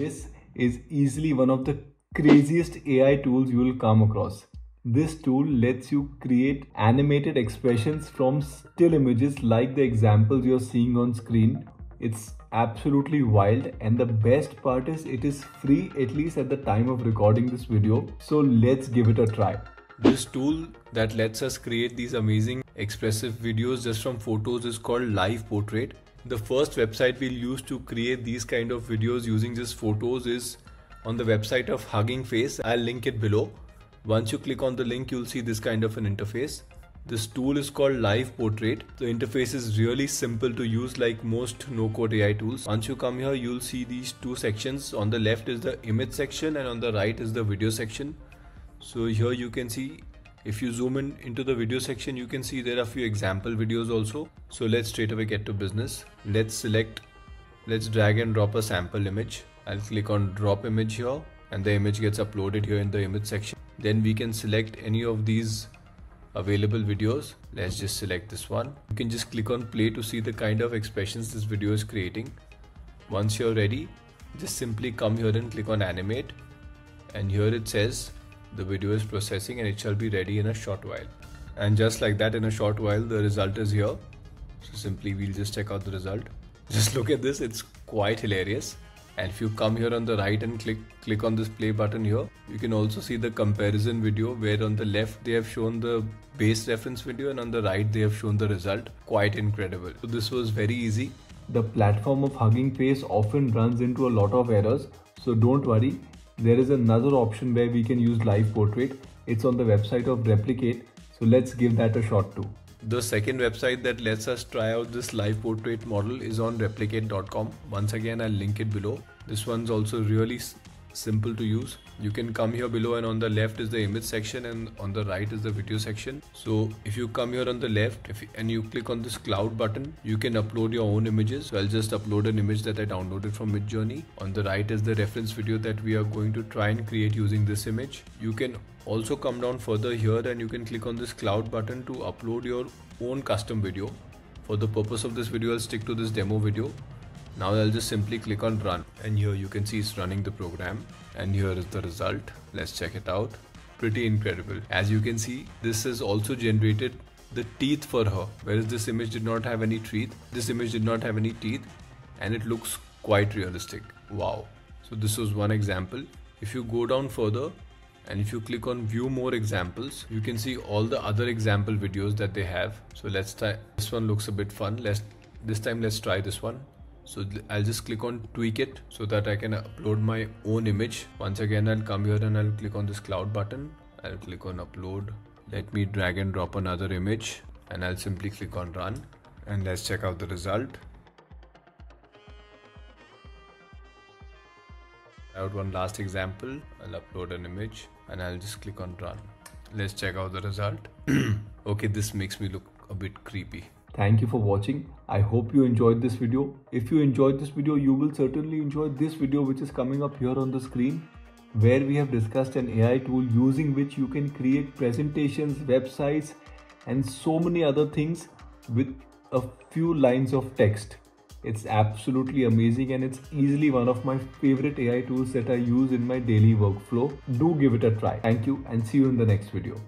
This is easily one of the craziest AI tools you will come across. This tool lets you create animated expressions from still images like the examples you're seeing on screen. It's absolutely wild and the best part is it is free at least at the time of recording this video. So let's give it a try. This tool that lets us create these amazing expressive videos just from photos is called Live Portrait. The first website we'll use to create these kind of videos using just photos is on the website of Hugging Face. I'll link it below. Once you click on the link, you'll see this kind of an interface. This tool is called Live Portrait. The interface is really simple to use like most no-code AI tools. Once you come here, you'll see these two sections. On the left is the image section and on the right is the video section. So here you can see if you zoom in into the video section, you can see there are a few example videos also. So let's straight away get to business. Let's select, let's drag and drop a sample image. I'll click on drop image here and the image gets uploaded here in the image section. Then we can select any of these available videos. Let's just select this one. You can just click on play to see the kind of expressions this video is creating. Once you're ready, just simply come here and click on animate and here it says the video is processing and it shall be ready in a short while. And just like that in a short while the result is here. So simply we'll just check out the result. Just look at this. It's quite hilarious. And if you come here on the right and click click on this play button here you can also see the comparison video where on the left they have shown the base reference video and on the right they have shown the result. Quite incredible. So this was very easy. The platform of hugging face often runs into a lot of errors. So don't worry there is another option where we can use live portrait. It's on the website of Replicate. So let's give that a shot too. The second website that lets us try out this live portrait model is on replicate.com. Once again, I'll link it below. This one's also really simple to use. You can come here below and on the left is the image section and on the right is the video section. So if you come here on the left and you click on this cloud button you can upload your own images. So i'll just upload an image that i downloaded from midjourney. On the right is the reference video that we are going to try and create using this image. You can also come down further here and you can click on this cloud button to upload your own custom video. For the purpose of this video i'll stick to this demo video now I'll just simply click on run and here you can see it's running the program and here is the result. Let's check it out. Pretty incredible. As you can see, this has also generated the teeth for her, whereas this image did not have any teeth. This image did not have any teeth and it looks quite realistic. Wow. So this was one example. If you go down further and if you click on view more examples, you can see all the other example videos that they have. So let's try, this one looks a bit fun. Let's, this time let's try this one so I'll just click on tweak it so that I can upload my own image. Once again I'll come here and I'll click on this cloud button. I'll click on upload. Let me drag and drop another image and I'll simply click on run and let's check out the result. Out one last example. I'll upload an image and I'll just click on run. Let's check out the result. Okay this makes me look a bit creepy Thank you for watching. I hope you enjoyed this video. If you enjoyed this video, you will certainly enjoy this video which is coming up here on the screen where we have discussed an AI tool using which you can create presentations, websites and so many other things with a few lines of text. It's absolutely amazing and it's easily one of my favorite AI tools that I use in my daily workflow. Do give it a try. Thank you and see you in the next video.